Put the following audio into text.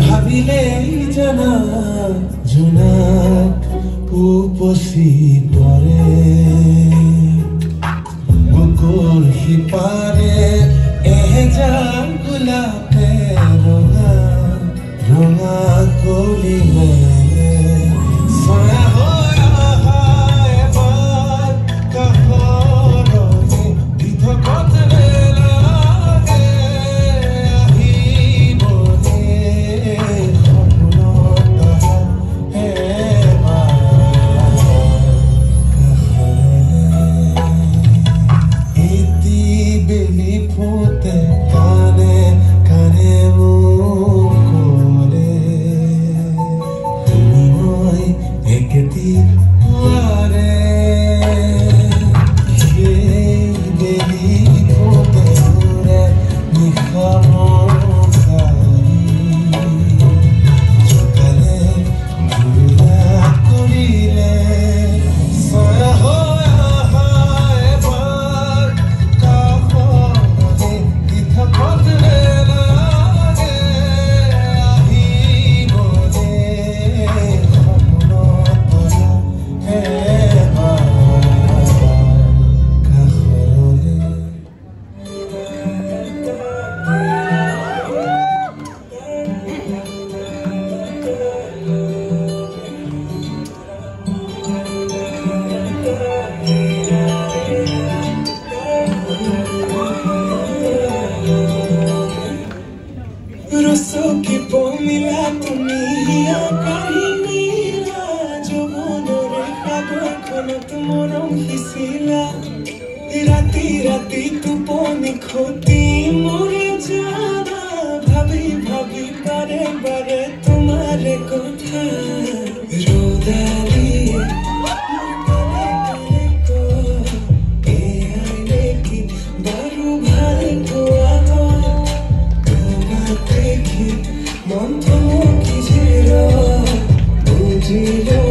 ভাবিলেই জানা জোনাক উপসি পরে বুকুর পারে এহেজান গুলাপে রঙা রঙা কলিলে রসো কি পমিলা তুমি হিয়া কাহিনীলা যৌবনরে কাগজখনত মৰম সিঁচিলা ৰাতি ৰাতি টোপনি খতি মৰে যাবা ভাবি ভাবি বাৰে বাৰে তোমাৰে কথা। 넌 토끼 싫어 무지려.